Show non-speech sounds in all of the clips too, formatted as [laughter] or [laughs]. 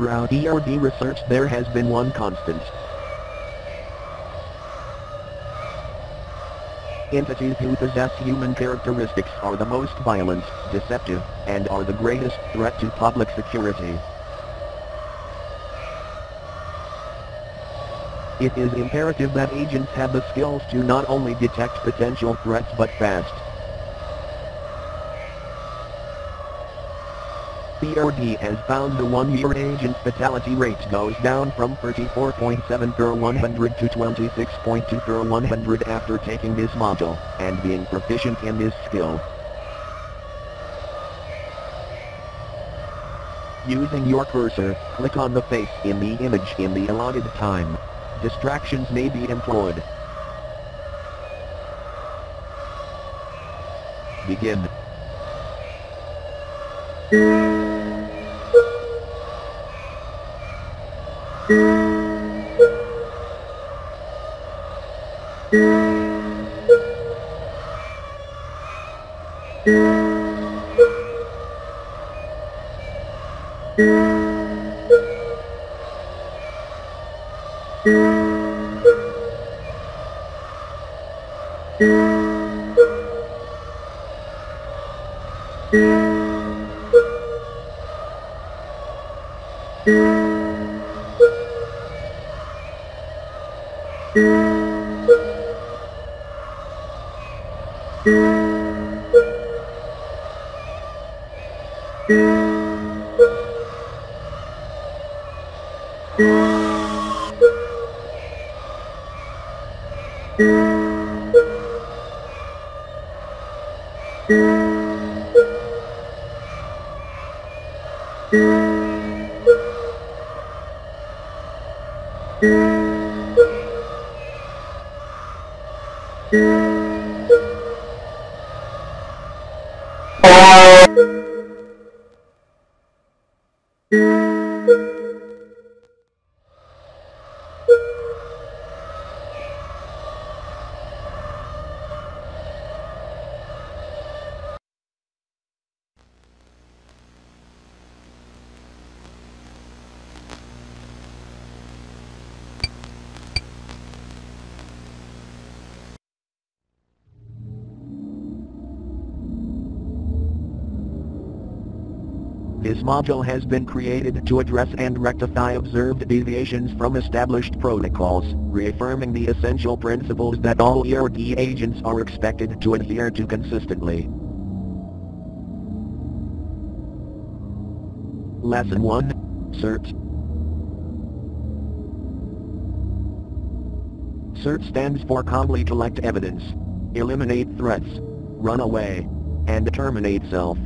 Throughout ERD research there has been one constant. Entities who possess human characteristics are the most violent, deceptive, and are the greatest threat to public security. It is imperative that agents have the skills to not only detect potential threats but fast. ERD has found the one-year agent fatality rate goes down from 34.7 per 100 to 26.2 per 100 after taking this module, and being proficient in this skill. Using your cursor, click on the face in the image in the allotted time. Distractions may be employed. Begin. Música This module has been created to address and rectify observed deviations from established protocols, reaffirming the essential principles that all ERD agents are expected to adhere to consistently. Lesson 1. CERT. CERT stands for Calmly Collect Evidence, Eliminate Threats, Run Away, and Terminate Self.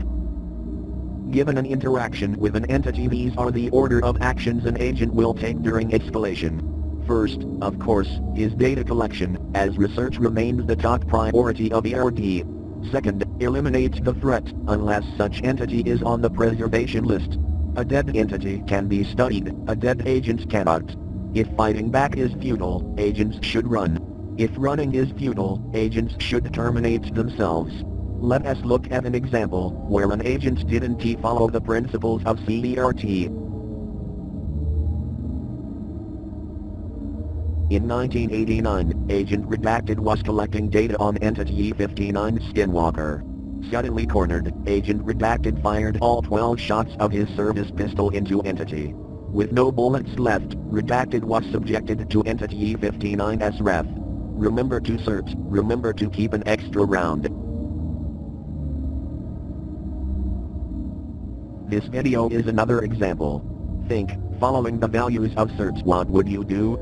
Given an interaction with an entity these are the order of actions an agent will take during escalation. First, of course, is data collection, as research remains the top priority of ERD. Second, eliminate the threat, unless such entity is on the preservation list. A dead entity can be studied, a dead agent cannot. If fighting back is futile, agents should run. If running is futile, agents should terminate themselves. Let us look at an example where an agent didn't follow the principles of CERT. In 1989, Agent Redacted was collecting data on Entity 59 Skinwalker. Suddenly cornered, Agent Redacted fired all 12 shots of his service pistol into Entity. With no bullets left, Redacted was subjected to Entity 59's wrath. Remember to search, remember to keep an extra round. This video is another example. Think, following the values of search what would you do?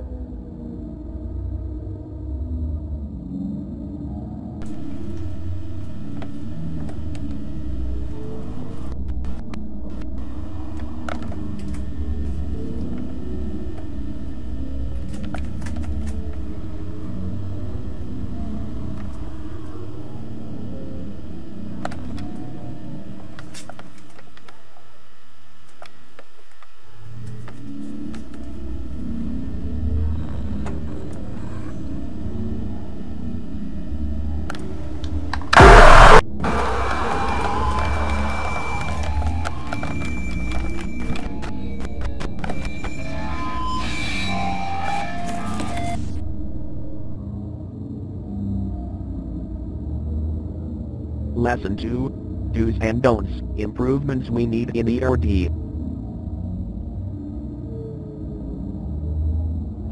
Lesson 2. Do's and Don'ts, Improvements we need in ERD.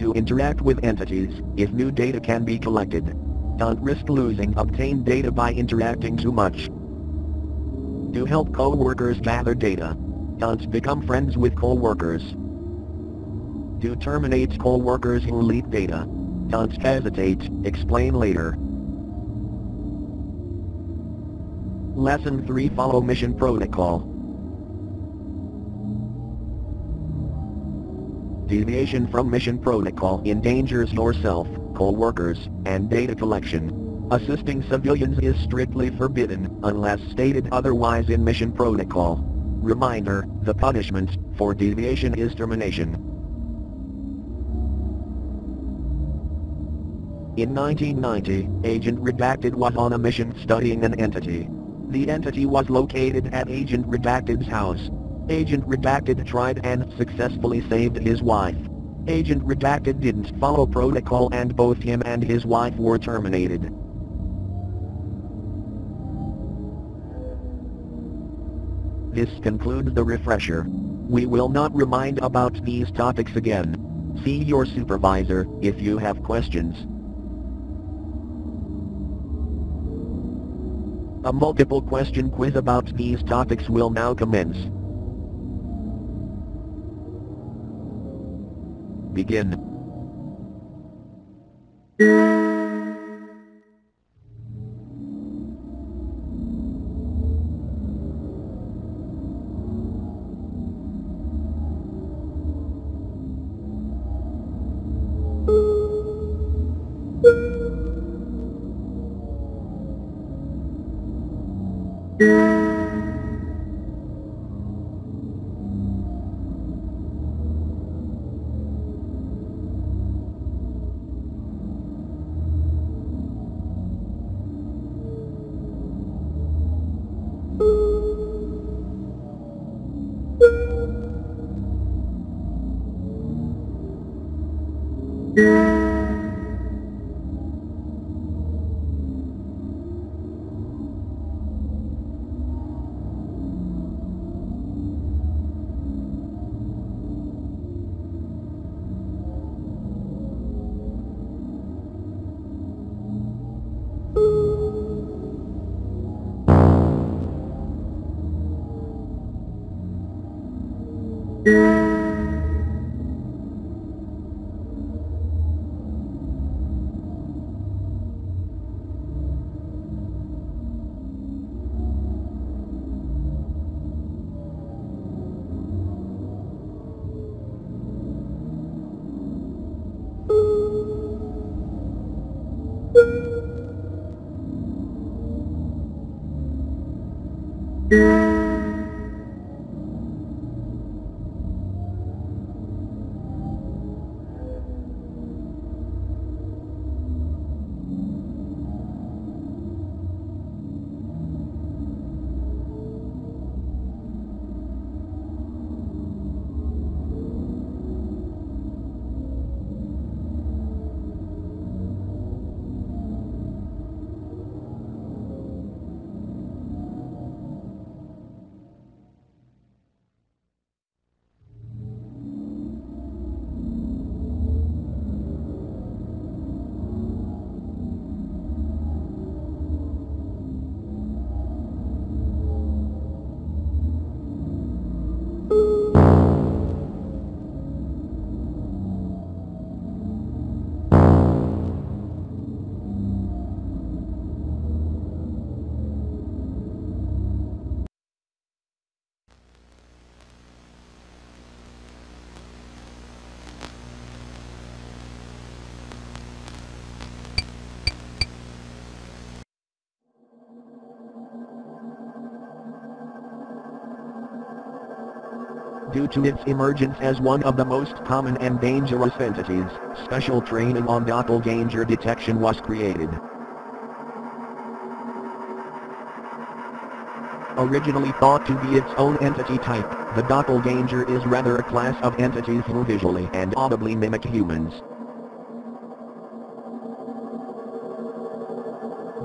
To interact with entities, if new data can be collected. Don't risk losing obtained data by interacting too much. To help co-workers gather data. Don't become friends with co-workers. To terminate co-workers who leak data. Don't hesitate, explain later. Lesson 3 Follow Mission Protocol. Deviation from mission protocol endangers yourself, co-workers, and data collection. Assisting civilians is strictly forbidden, unless stated otherwise in mission protocol. Reminder, the punishment, for deviation is termination. In 1990, Agent Redacted was on a mission studying an entity. The entity was located at Agent Redacted's house. Agent Redacted tried and successfully saved his wife. Agent Redacted didn't follow protocol and both him and his wife were terminated. This concludes the refresher. We will not remind about these topics again. See your supervisor if you have questions. A multiple question quiz about these topics will now commence. Begin. Due to its emergence as one of the most common and dangerous entities, special training on doppelganger detection was created. Originally thought to be its own entity type, the doppelganger is rather a class of entities who visually and audibly mimic humans.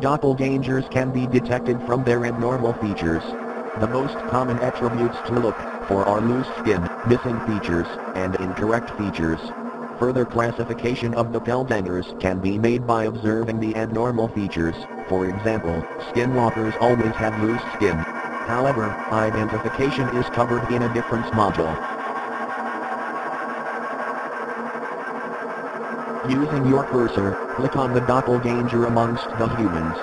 Doppelgangers can be detected from their abnormal features. The most common attributes to look for are loose skin, missing features, and incorrect features. Further classification of the doppelgangers can be made by observing the abnormal features. For example, skinwalkers always have loose skin. However, identification is covered in a different module. Using your cursor, click on the doppelganger amongst the humans.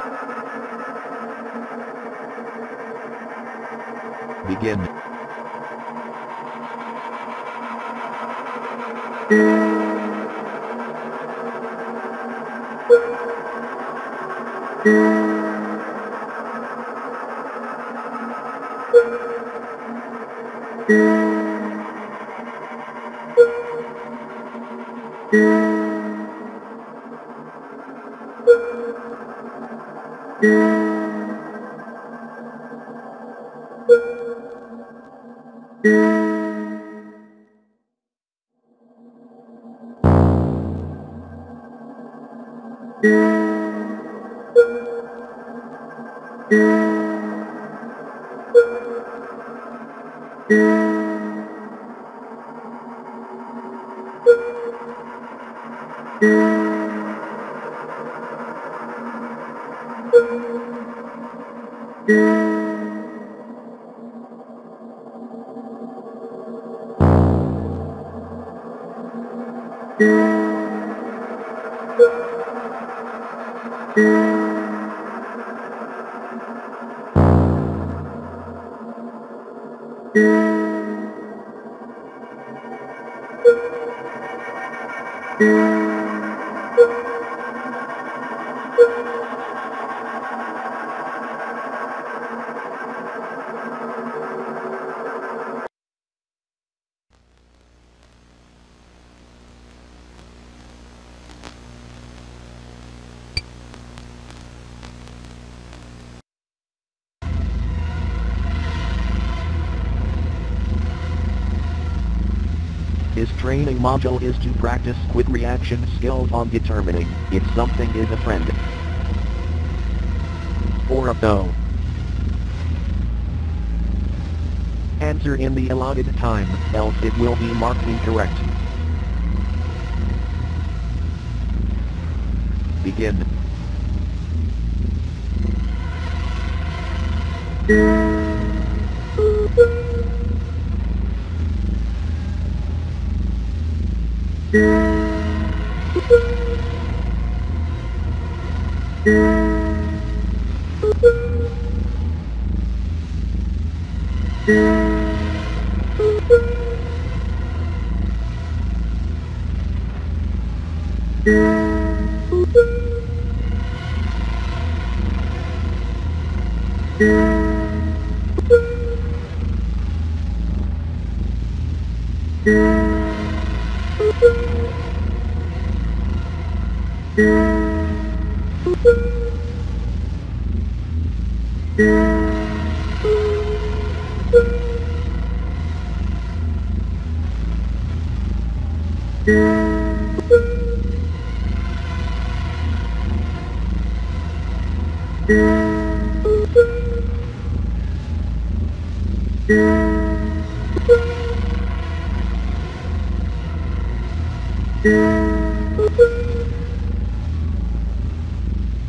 Begin. Thank you. His training module is to practice quick reaction skills on determining if something is a friend or a foe. Answer in the allotted time, else it will be marked incorrect. Begin.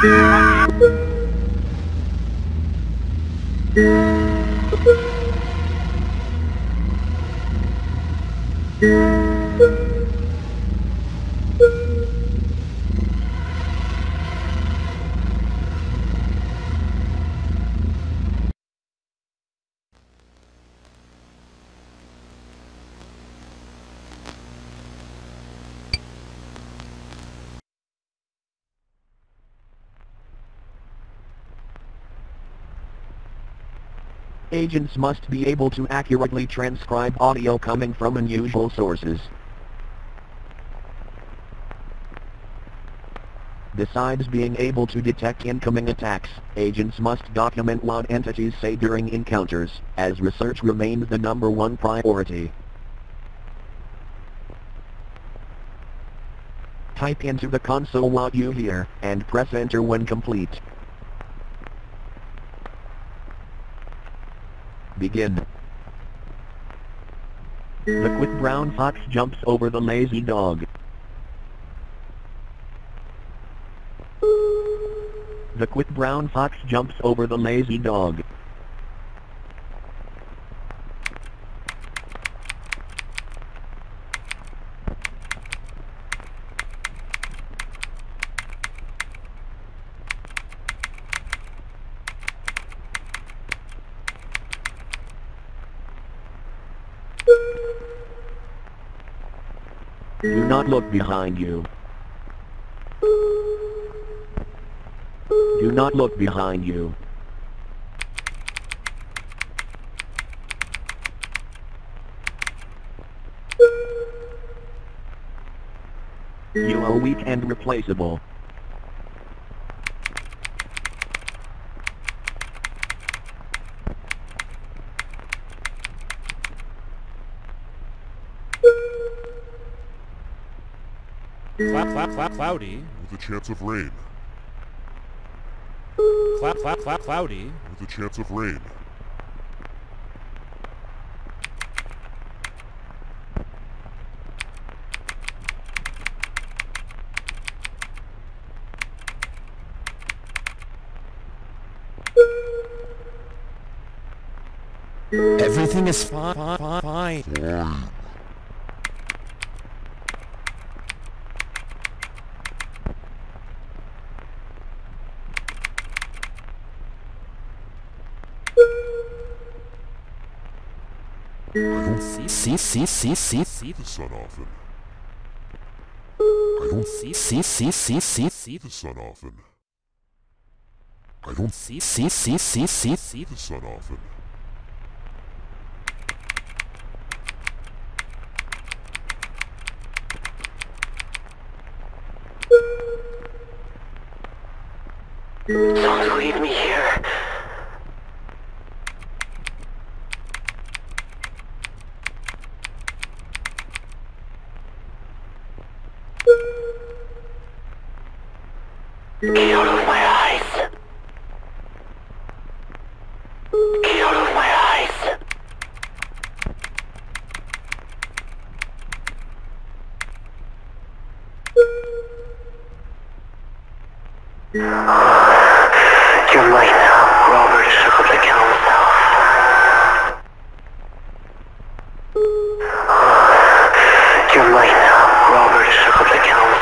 Thank you. Agents must be able to accurately transcribe audio coming from unusual sources. Besides being able to detect incoming attacks, agents must document what entities say during encounters, as research remains the number one priority. Type into the console what you hear, and press enter when complete. Begin. The quick brown fox jumps over the lazy dog. The quick brown fox jumps over the lazy dog. Do not look behind you. Do not look behind you. You are weak and replaceable. Cloud, cloud, cloud, cloudy. with a chance of rain, Cloud, cloud, cloud, cloudy. with a chance of rain, Everything is fine, fine, fine, fine. fine, I don't See, see, see, see, see, see, see the sun often. I don't see see, see, see, see, see, the sun often. I don't see see, see, see, see, see, the sun often. Don't leave me here. Get out of my eyes. Get out of my eyes. You're mine now. Robert shook up the council. You're mine now. Robert shook up the council.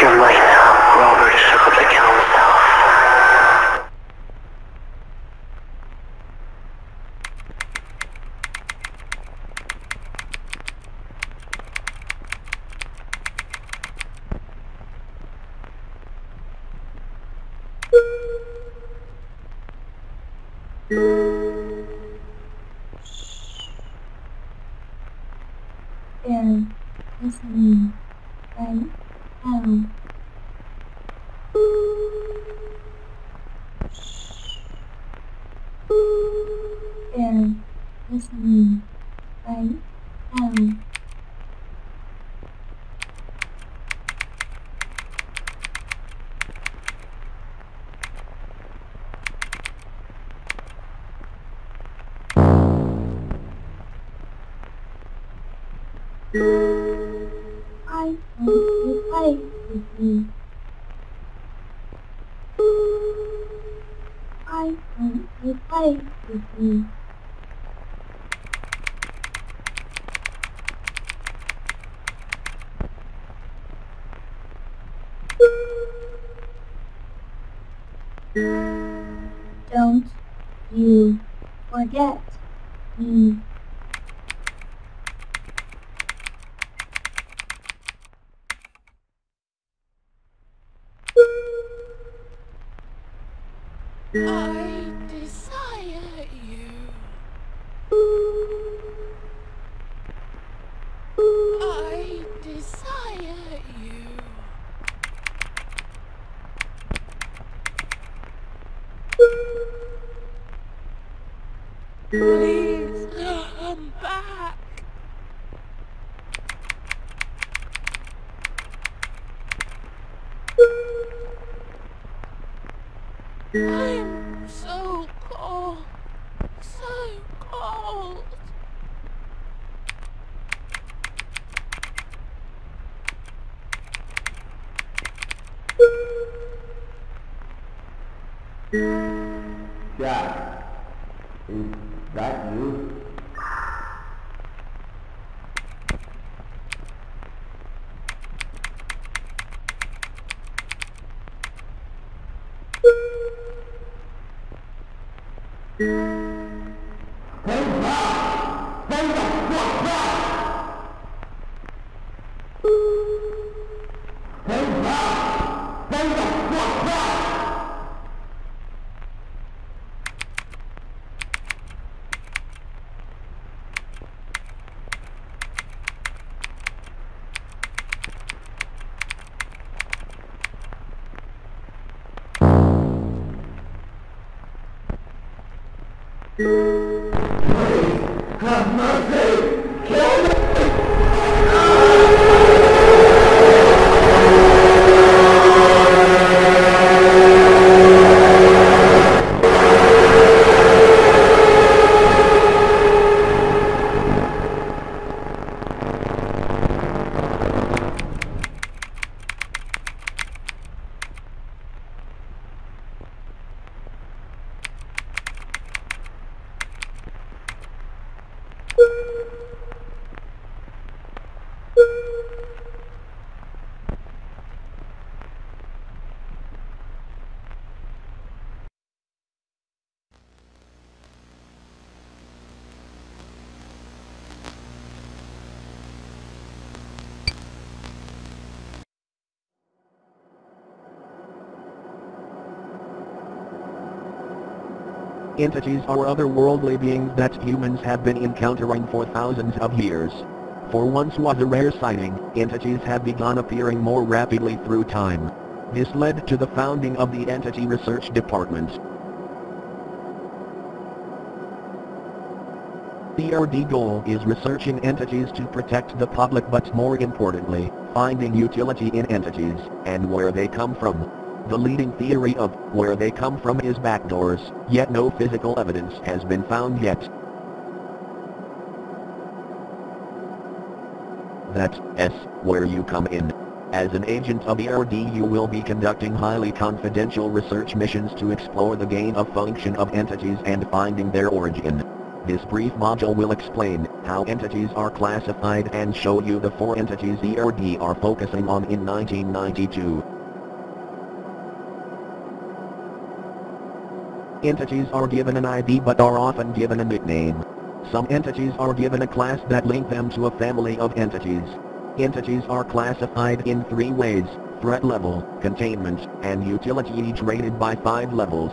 You're mine now. Robert shook up the council. They're listening right now. They're listening right now. Please Come on, Entities are otherworldly beings that humans have been encountering for thousands of years. For once was a rare sighting, entities have begun appearing more rapidly through time. This led to the founding of the Entity Research Department. The ERD goal is researching entities to protect the public but more importantly, finding utility in entities, and where they come from. The leading theory of where they come from is backdoors, yet no physical evidence has been found yet. That's S, where you come in. As an agent of the ERD you will be conducting highly confidential research missions to explore the gain of function of entities and finding their origin. This brief module will explain how entities are classified and show you the four entities the ERD are focusing on in 1992. Entities are given an ID but are often given a nickname. Some entities are given a class that link them to a family of entities. Entities are classified in three ways, threat level, containment, and utility each rated by five levels.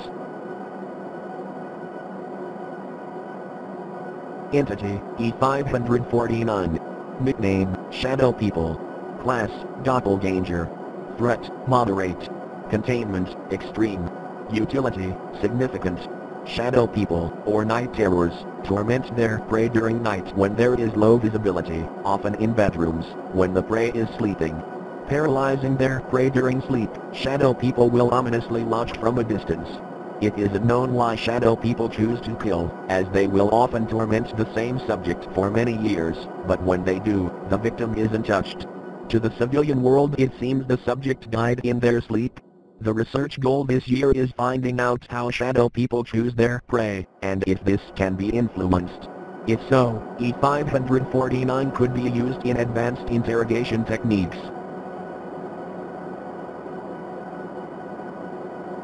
Entity, E549. Nickname, Shadow People. Class, Doppelganger. Threat, Moderate. Containment, Extreme. Utility, significance. Shadow people, or night terrors, torment their prey during night when there is low visibility, often in bedrooms, when the prey is sleeping. Paralyzing their prey during sleep, shadow people will ominously watch from a distance. It isn't known why shadow people choose to kill, as they will often torment the same subject for many years, but when they do, the victim isn't touched. To the civilian world it seems the subject died in their sleep. The research goal this year is finding out how shadow people choose their prey, and if this can be influenced. If so, E549 could be used in advanced interrogation techniques.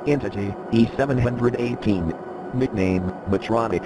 Entity, E718. Nickname, Matronic.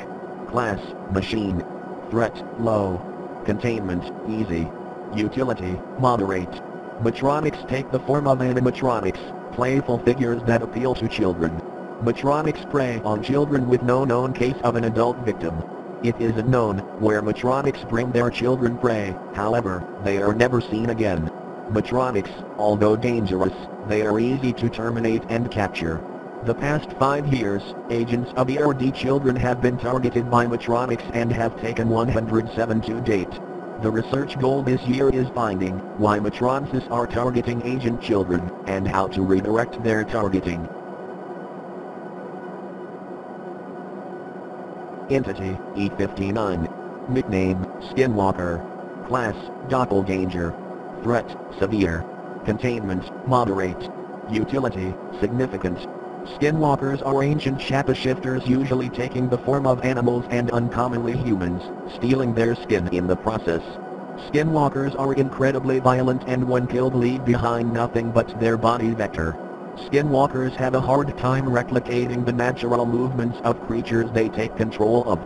Class, Machine. Threat, Low. Containment, Easy. Utility, Moderate. Matronics take the form of animatronics, playful figures that appeal to children. Matronics prey on children with no known case of an adult victim. It isn't known where Matronics bring their children prey, however, they are never seen again. Matronics, although dangerous, they are easy to terminate and capture. The past five years, agents of ERD children have been targeted by Matronics and have taken 107 to date. The research goal this year is finding why Matronics are targeting agent children, and how to redirect their targeting. Entity, E59. Nickname, Skinwalker. Class, Doppelganger. Threat, Severe. Containment, Moderate. Utility, Significant. Skinwalkers are ancient shapeshifters usually taking the form of animals and uncommonly humans, stealing their skin in the process. Skinwalkers are incredibly violent and when killed leave behind nothing but their body vector. Skinwalkers have a hard time replicating the natural movements of creatures they take control of.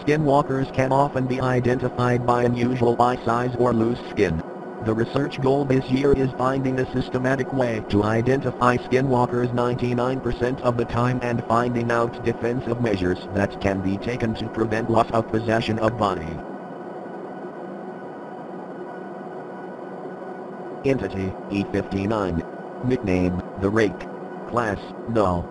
Skinwalkers can often be identified by unusual eye size or loose skin. The research goal this year is finding a systematic way to identify skinwalkers 99% of the time and finding out defensive measures that can be taken to prevent loss of possession of body. Entity, E59. Nickname, The Rake. Class, Null.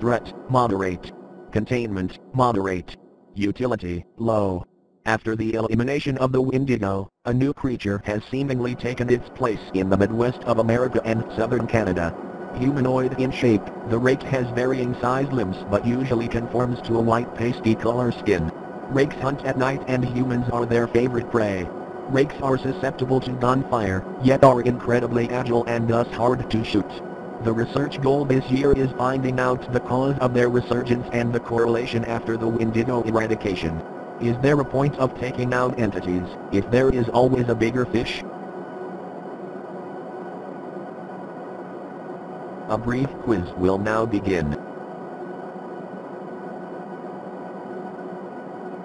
Threat, Moderate. Containment, Moderate. Utility, Low. After the elimination of the Wendigo, a new creature has seemingly taken its place in the Midwest of America and southern Canada. Humanoid in shape, the rake has varying sized limbs but usually conforms to a white pasty color skin. Rakes hunt at night and humans are their favorite prey. Rakes are susceptible to gunfire, yet are incredibly agile and thus hard to shoot. The research goal this year is finding out the cause of their resurgence and the correlation after the Wendigo eradication. Is there a point of taking out entities, if there is always a bigger fish? A brief quiz will now begin.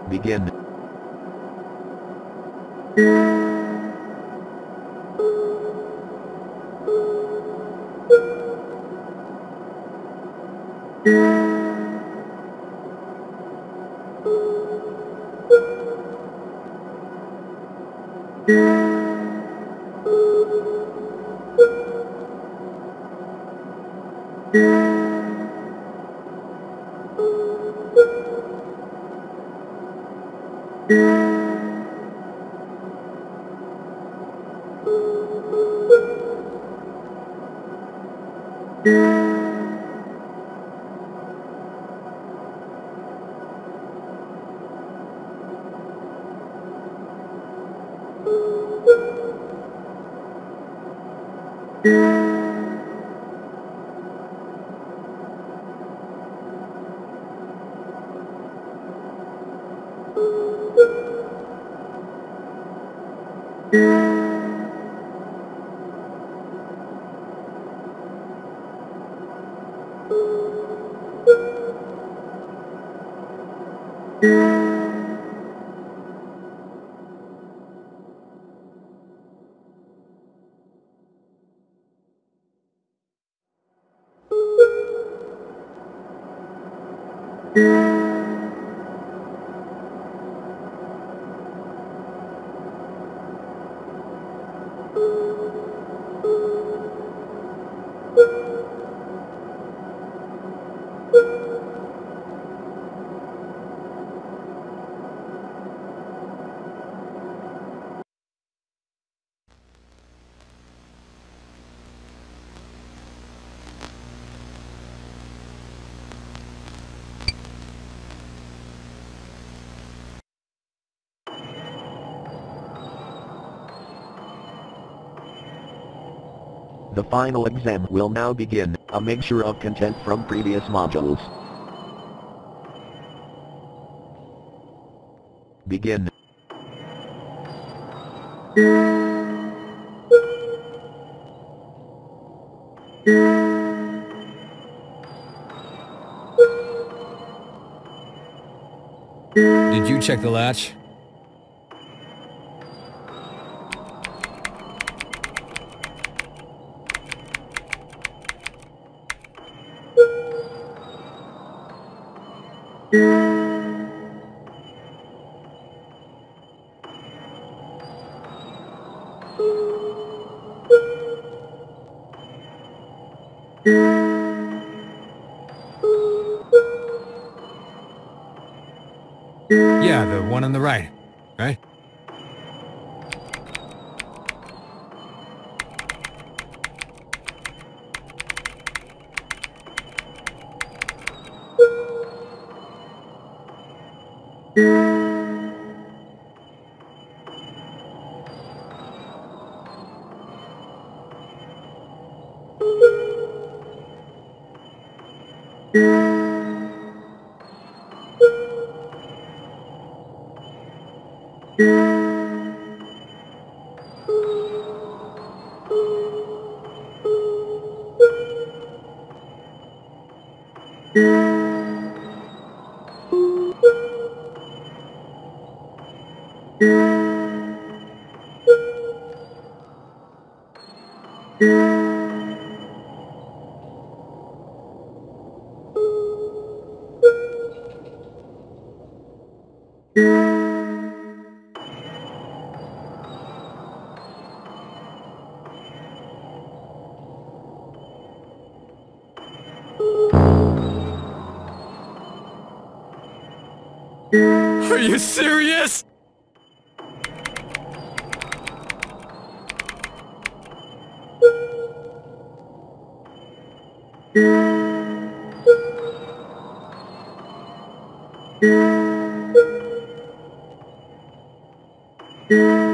Begin. The final exam will now begin, a mixture of content from previous modules. Begin. Did you check the latch? On the right, right? Are you serious? [laughs]